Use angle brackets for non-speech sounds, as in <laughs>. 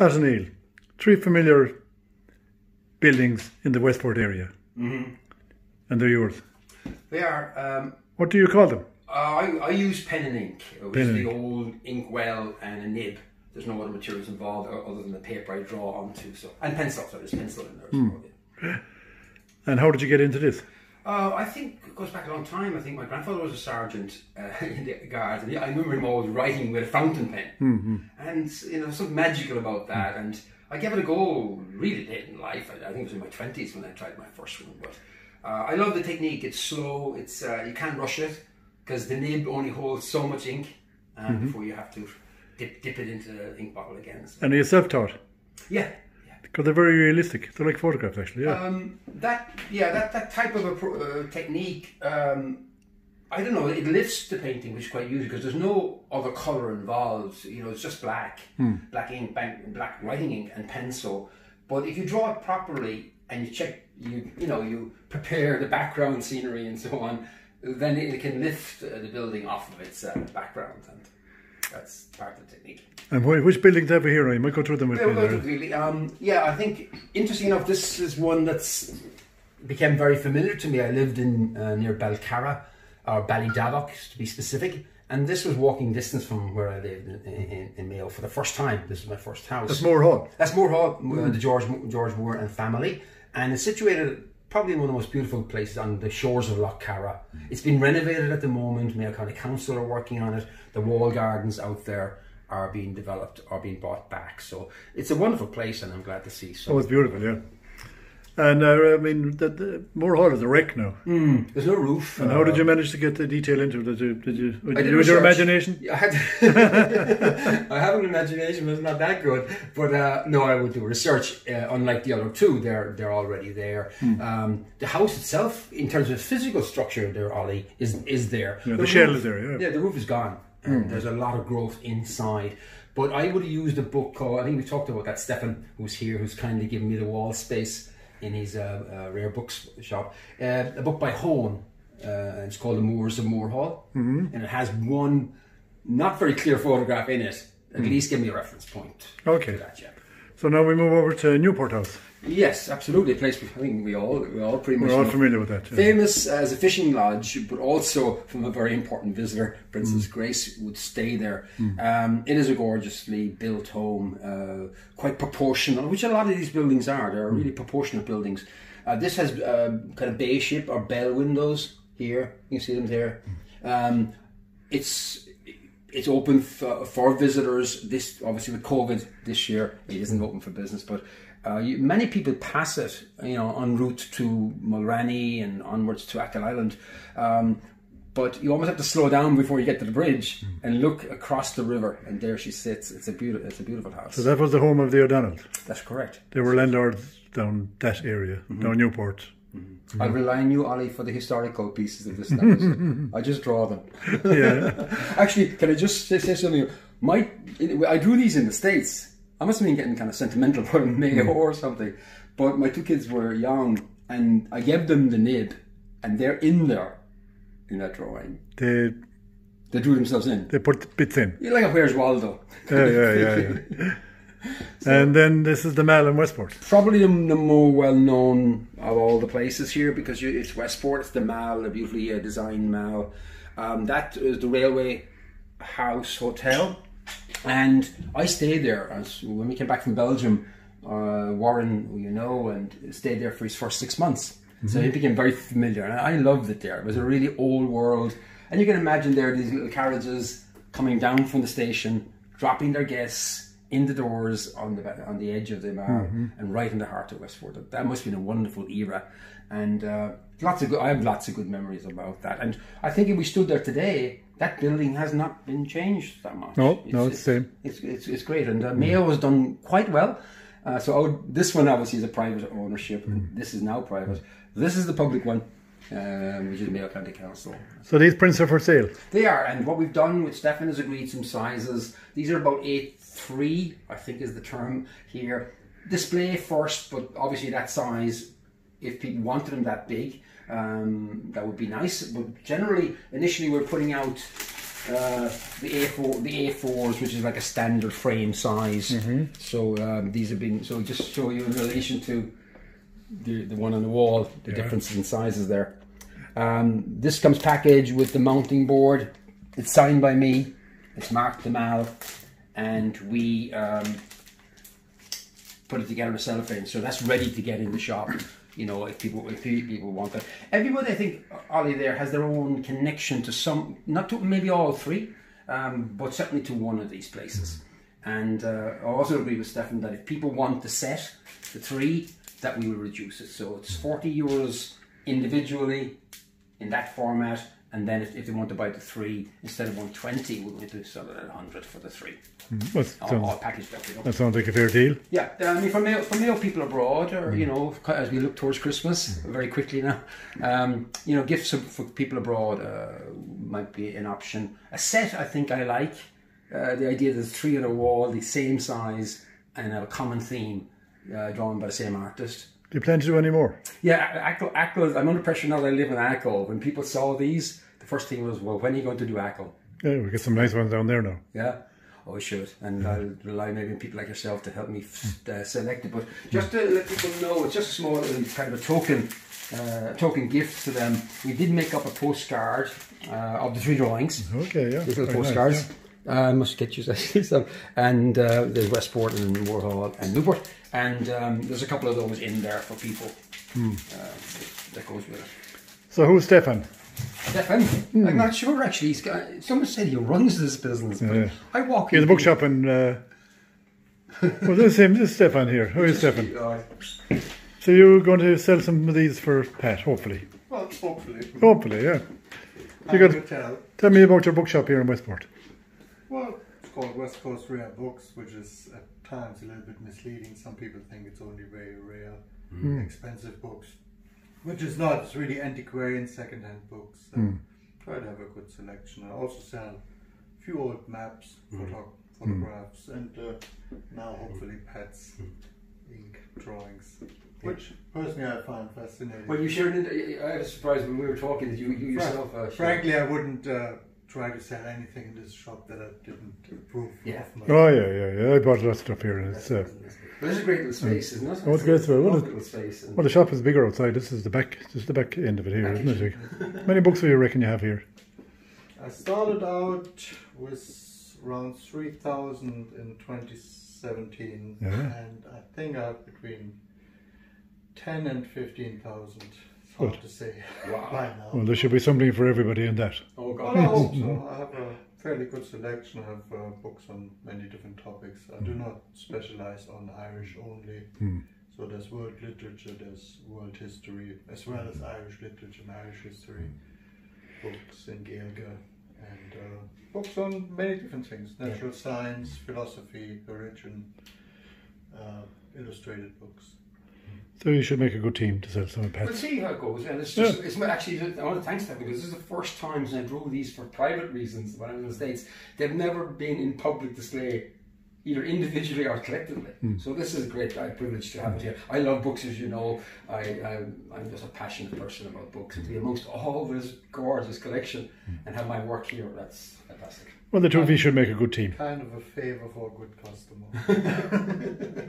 Pat O'Neill, three familiar buildings in the Westport area. Mm-hmm. And they're yours. They are. Um, What do you call them? uh, I, I use pen and ink, which Pen is the ink. old ink well and a nib. There's no other materials involved other than the paper I draw onto. So and pencil. So there's pencil in there. yeah. And how did you get into this? Uh, I think it goes back a long time. I think my grandfather was a sergeant uh, <laughs> in the guards, and I remember him always writing with a fountain pen, and you know something magical about that. And I gave it a go really late in life. I, I think it was in my twenties when I tried my first one. But uh, I love the technique. It's slow. It's uh, you can't rush it because the nib only holds so much ink uh, before you have to dip, dip it into the ink bottle again. So, And are you self-taught? yeah. Because they're very realistic. They're like photographs, actually. Yeah. Um, that yeah, that, that type of a pro- uh, technique. Um, I don't know. It lifts the painting, which is quite useful because there's no other color involved. You know, it's just black, black ink, bank, black writing ink, and pencil. But if you draw it properly and you check, you you know, you prepare the background scenery and so on, then it, it can lift uh, the building off of its uh, background, and that's part of the technique. and wh- which buildings have we here? I might go through them with Yeah, me we'll go there. to really. Um, yeah, I think interesting enough. This is one that's became very familiar to me. I lived in uh, near Belcarra or Ballydavock to be specific, and this was walking distance from where I lived in, in, in Mayo for the first time. This is my first house. That's Moore Hall. That's Moore Hall, uh, the George George Moore and family, and it's situated probably in one of the most beautiful places on the shores of Lough Carra. It's been renovated at the moment. Mayo County Council are working on it. The wall gardens out there are being developed or being bought back. So it's a wonderful place, and I'm glad to see. So Oh, it's beautiful, yeah. And uh, I mean, the, the Moore Hall is a wreck now. there's no roof. And how did you manage to get the detail into it? Did you, did you, did I you did use your imagination? I, had <laughs> I have an imagination, but it's not that good. But uh, no, I would do research. Uh, unlike the other two, they're they're already there. Hmm. Um, the house itself, in terms of physical structure, there, Ollie, is is there. Yeah, the shell is there, yeah. Yeah, the roof is gone. And There's a lot of growth inside. But I would have used a book called. I think we talked about that. Stefan, who's here, who's kindly given me the wall space in his uh, uh, rare books shop. Uh, a book by Hone. Uh, it's called The Moores of Moore Hall, mm-hmm. and it has one not very clear photograph in it. At least give me a reference point. Okay. that, yeah. So now we move over to Newport House. Yes, absolutely. A place we, I think we all we all pretty much We're all familiar with that. yeah. Famous as a fishing lodge, but also from a very important visitor, Princess Grace would stay there. Um, it is a gorgeously built home, uh, quite proportional, which a lot of these buildings are. They're really proportionate buildings. Uh, this has uh, kind of bay shape or bell windows here. You can see them there. Um, it's it's open for, for visitors. This obviously with COVID this year, it isn't open for business, but uh, you, many people pass it, you know, en route to Mulranny and onwards to Achill Island. Um, but you almost have to slow down before you get to the bridge and look across the river, and there she sits. It's a beautiful, it's a beautiful house. So that was the home of the O'Donnells. That's correct. They were landlords down that area, Mm-hmm. down Newport. Mm-hmm. I mm-hmm. rely on you, Ollie, for the historical pieces of this. <laughs> I just draw them. Yeah. <laughs> Actually, can I just say, say something? My, I drew these in the States. I must have been getting kind of sentimental <laughs> for Mayo mm-hmm. or something. But my two kids were young, and I gave them the nib, and they're in there in that drawing. they They drew themselves in. they put bits in. You're like a Where's Waldo? Yeah, yeah, yeah, yeah. and then this is the Mall in Westport. Probably the, the more well known of all places here because you, it's Westport, it's the Mall, a beautifully uh, designed Mall. Um, that is the Railway House Hotel, and I stayed there as when we came back from Belgium. Uh, Warren, you know, and stayed there for his first six months. So he became very familiar, and I loved it there. It was a really old world, and you can imagine there these little carriages coming down from the station, dropping their guests in the doors on the on the edge of the mall and right in the heart of Westport. That must have been a wonderful era, and uh, lots of good. I have lots of good memories about that. And I think if we stood there today, that building has not been changed that much. No, no, it's the same. It's it's, it's great, and uh, Mayo has done quite well. Uh, so would- this one obviously is a private ownership. and This is now private. This is the public one, um, which is Mayo County Council. So these prints are for sale. They are, and what we've done with Stefan has agreed some sizes. These are about eight three, I think is the term here. Display first, but obviously that size, if people wanted them that big, um, that would be nice. But generally, initially we're putting out uh, the A4, the A4s, which is like a standard frame size. So um, these have been. So just show you in relation to the the one on the wall, the Yeah. differences in sizes there. Um, this comes packaged with the mounting board. It's signed by me. It's marked the Mall, and we um, put it together in cellophane. So that's ready to get in the shop. You know, if people if people want that. Everybody, I think, Ollie, there has their own connection to some, not to maybe all three, um, but certainly to one of these places. And uh, I also agree with Stefan that if people want the set, the three, that we will reduce it. So it's forty euros individually in that format. And then if, if they want to buy the three instead of 120, we're going to sell it at 100 for the three. That All, all sounds, packaged up, you know. that sounds like a fair deal. Yeah, I mean, for Mayo, for Mayo people abroad, or you know, as we look towards Christmas very quickly now, um, you know, gifts for people abroad uh, might be an option. A set, I think, I like uh, the idea that three on a wall, the same size, and have a common theme, uh, drawn by the same artist. Do you plan to do any more? Yeah, Achill, Achill, I'm under pressure now that I live in Achill. When people saw these, the first thing was, well, when are you going to do Achill? Yeah, we get some nice ones down there now. Yeah. Oh, should. And I'll rely maybe on people like yourself to help me uh, select it. But just to let people know, it's just a small kind of a token, uh, token gift to them. We did make up a postcard uh, of the three drawings. Okay, yeah. These little very nice, postcards. Uh, I must get you <laughs> some. And uh, there's Westport and Moore Hall and Newport. And um, there's a couple of those in there for people. Hmm. Uh, that goes with it. So who's Stefan? Stefan, I'm not sure actually. He's got, someone said he runs this business, but Yeah. I walk He has a bookshop and. Uh, well, this is him. This is Stefan here. Who is Stefan? So you're going to sell some of these for Pat, hopefully. Well, hopefully. Hopefully, yeah. You got- tell. Tell me about your bookshop here in Westport. Well, it's called West Coast Rare Books, which is at times a little bit misleading. Some people think it's only very rare, expensive books, which is not. It's really antiquarian, second-hand books. So Try to have a good selection. I also sell a few old maps, photo- photographs, and uh, now hopefully Pat's, ink drawings, which personally I find fascinating. Well, you shared it. I was surprised when we were talking that you, you yourself. Uh, Frankly, I wouldn't uh, try to sell anything in this shop that I didn't approve Yeah. of. My Oh, yeah, yeah, yeah. I bought a lot of stuff here. And it's, uh, But it's a great little space, isn't it? Oh, it's a great space. What is- little space. and- well, the shop is bigger outside. This is the back. This is the back end of it here, isn't it? How <laughs> many books do you reckon you have here? I started out with around 3,000 in 2017, Yeah. and I think I have between 10 and 15,000. It's hard Good. to say Wow. <laughs> by now. Well, there should be something for everybody in that. Oh Well, God. I hope <laughs> so. I have a fairly good selection. I have uh, books on many different topics. I do not specialize on Irish only. Hmm. So there's world literature, there's world history, as well as Irish literature and Irish history, books in Gaeilge, and uh, books on many different things natural science, philosophy, religion, uh, illustrated books. So you should make a good team to sell some of We'll Pat's. see how it goes. And it's just, it's actually, I want to thank Steph because this is the first time since I drew these for private reasons when I was in the States. They've never been in public display, either individually or collectively. So this is a great uh, privilege to have it here. I love books, as you know. I, I, I'm just a passionate person about books. And to be amongst all this gorgeous collection and have my work here, that's fantastic. Well, the two of you should make a good team. Kind of a favor for a good customer. <laughs>